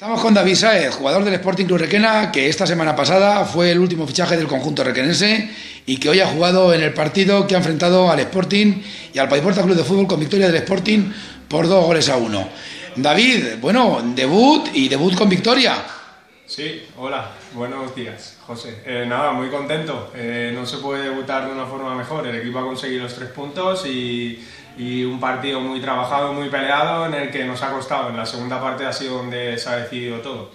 Estamos con David Saez, jugador del Sporting Club Requena, que esta semana pasada fue el último fichaje del conjunto requenense y que hoy ha jugado en el partido que ha enfrentado al Sporting y al Paiporta Club de Fútbol con victoria del Sporting por dos goles a uno. David, bueno, debut y debut con victoria. Sí, hola, buenos días, José. Eh, nada, muy contento. Eh, no se puede debutar de una forma mejor. El equipo ha conseguido los tres puntos y, y, un partido muy trabajado, muy peleado, en el que nos ha costado. En la segunda parte ha sido donde se ha decidido todo.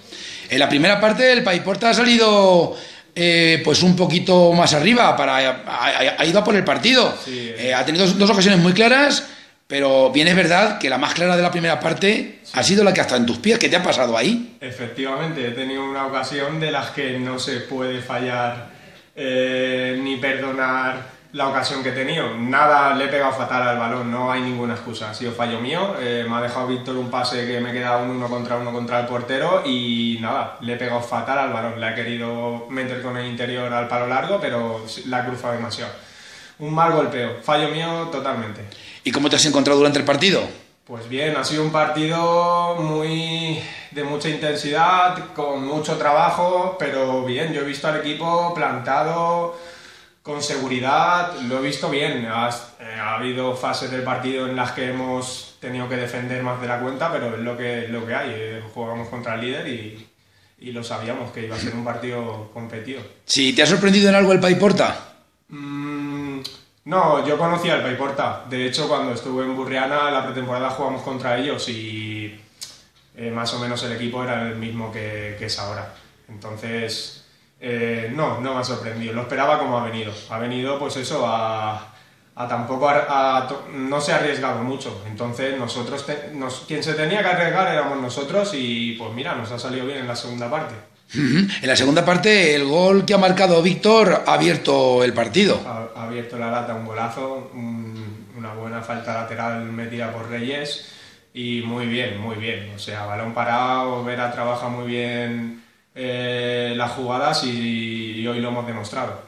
En la primera parte el Paiporta ha salido eh, pues un poquito más arriba, para, ha, ha ido a por el partido. Sí, ha tenido dos, dos ocasiones muy claras, pero bien es verdad que la más clara de la primera parte ha sido la que ha estado en tus pies. ¿Qué te ha pasado ahí? Efectivamente, he tenido una ocasión de las que no se puede fallar eh, ni perdonar la ocasión que he tenido. Nada, le he pegado fatal al balón, no hay ninguna excusa. Ha sido fallo mío, eh, me ha dejado Víctor un pase que me he quedado un uno contra uno contra el portero y nada, le he pegado fatal al balón. Le he querido meter con el interior al palo largo, pero la ha cruzado demasiado. Un mal golpeo, fallo mío totalmente. ¿Y cómo te has encontrado durante el partido? Pues bien, ha sido un partido muy de mucha intensidad, con mucho trabajo, pero bien, yo he visto al equipo plantado, con seguridad, lo he visto bien. Ha, eh, ha habido fases del partido en las que hemos tenido que defender más de la cuenta, pero es lo que, lo que hay. Eh, jugamos contra el líder y, y lo sabíamos que iba a ser un partido competido. Si te ha sorprendido en algo el Paiporta. Mm, no, yo conocía el Paiporta. De hecho, cuando estuve en Burriana, la pretemporada jugamos contra ellos y eh, más o menos el equipo era el mismo que, es ahora. Entonces, eh, no, no me ha sorprendido. Lo esperaba como ha venido. Ha venido, pues eso, a, a tampoco. A, a no se ha arriesgado mucho. Entonces, nosotros, te- nos- quien se tenía que arriesgar éramos nosotros y, pues mira, nos ha salido bien en la segunda parte. En la segunda parte, el gol que ha marcado Víctor ha abierto el partido. ha, abierto la lata un golazo, un- una buena falta lateral metida por Reyes y muy bien, muy bien. O sea, balón parado, Vera trabaja muy bien eh, las jugadas y, y hoy lo hemos demostrado.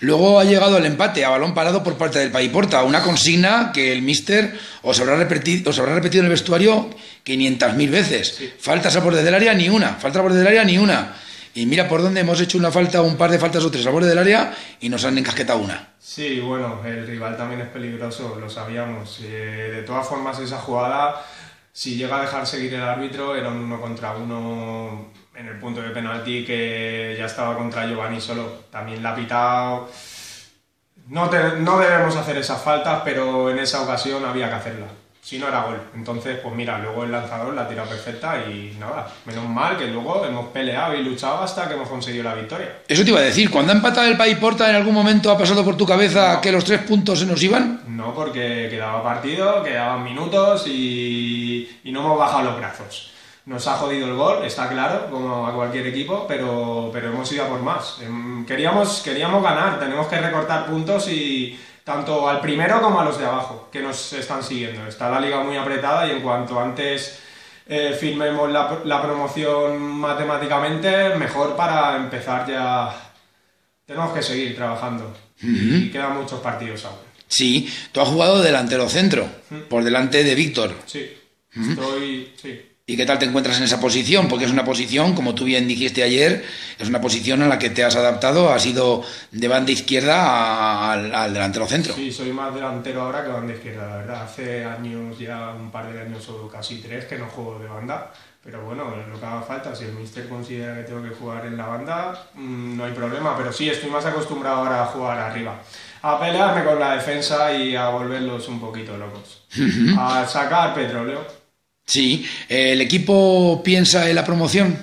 Luego ha llegado el empate a balón parado por parte del Paiporta, una consigna que el míster os habrá repetido, os habrá repetido en el vestuario 500.000 veces. Sí. Faltas al borde del área ni una, falta al borde del área ni una. Y mira por dónde hemos hecho una falta, un par de faltas o tres al borde del área y nos han encasquetado una. Sí, bueno, el rival también es peligroso, lo sabíamos. Eh, de todas formas, esa jugada, si llega a dejar seguir el árbitro, era un uno contra uno en el punto de penalti que ya estaba contra Giovanni solo. También la ha pitado. No, te- no debemos hacer esas faltas, pero en esa ocasión había que hacerla. Si no era gol. Entonces, pues mira, luego el lanzador la ha tirado perfecta y nada, menos mal que luego hemos peleado y luchado hasta que hemos conseguido la victoria. Eso te iba a decir, cuando ha empatado el Paiporta, ¿en algún momento ha pasado por tu cabeza No. que los tres puntos se nos iban? No, porque quedaba partido, quedaban minutos y, y no hemos bajado los brazos. Nos ha jodido el gol, está claro, como a cualquier equipo, pero, pero hemos ido a por más. Em, Queríamos, queríamos ganar, tenemos que recortar puntos y tanto al primero como a los de abajo, que nos están siguiendo. Está la liga muy apretada y en cuanto antes eh, firmemos la, la promoción matemáticamente, mejor para empezar ya... Tenemos que seguir trabajando y quedan muchos partidos aún. Sí, tú has jugado delantero centro, por delante de Víctor. Sí, estoy. Sí. ¿Y qué tal te encuentras en esa posición? Porque es una posición, como tú bien dijiste ayer, es una posición a la que te has adaptado, has ido de banda izquierda a- al, al delantero centro. Sí, soy más delantero ahora que banda izquierda, la verdad. Hace años, ya un par de años o casi tres, que no juego de banda. Pero bueno, lo que haga falta, si el míster considera que tengo que jugar en la banda, mm, no hay problema. Pero sí, estoy más acostumbrado ahora a jugar arriba. A pelearme con la defensa y a volverlos un poquito locos. A sacar petróleo. Sí, ¿el equipo piensa en la promoción?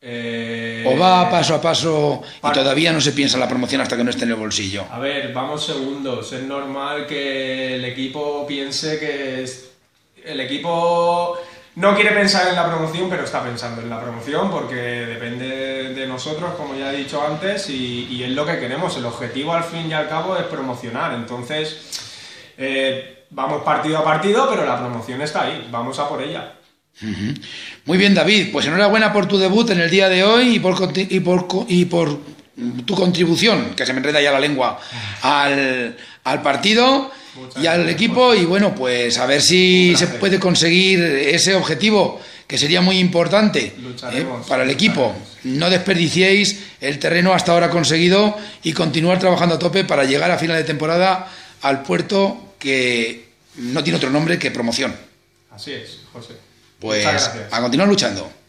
Eh, ¿O va paso a paso y todavía no se piensa en la promoción hasta que no esté en el bolsillo? A ver, vamos segundos. Es normal que el equipo piense que es- el equipo no quiere pensar en la promoción, pero está pensando en la promoción porque depende de nosotros, como ya he dicho antes, y, y es lo que queremos. El objetivo al fin y al cabo es promocionar. Entonces, eh, vamos partido a partido, pero la promoción está ahí, vamos a por ella. Muy bien, David, pues enhorabuena por tu debut en el día de hoy y por, y por, y por tu contribución, que se me enreda ya la lengua, al, al partido y al equipo. Y bueno, pues a ver si se puede conseguir ese objetivo, que sería muy importante ¿eh? para el equipo. No desperdiciéis el terreno hasta ahora conseguido y continuar trabajando a tope para llegar a final de temporada al puerto que no tiene otro nombre que promoción. Así es, José. Pues a continuar luchando.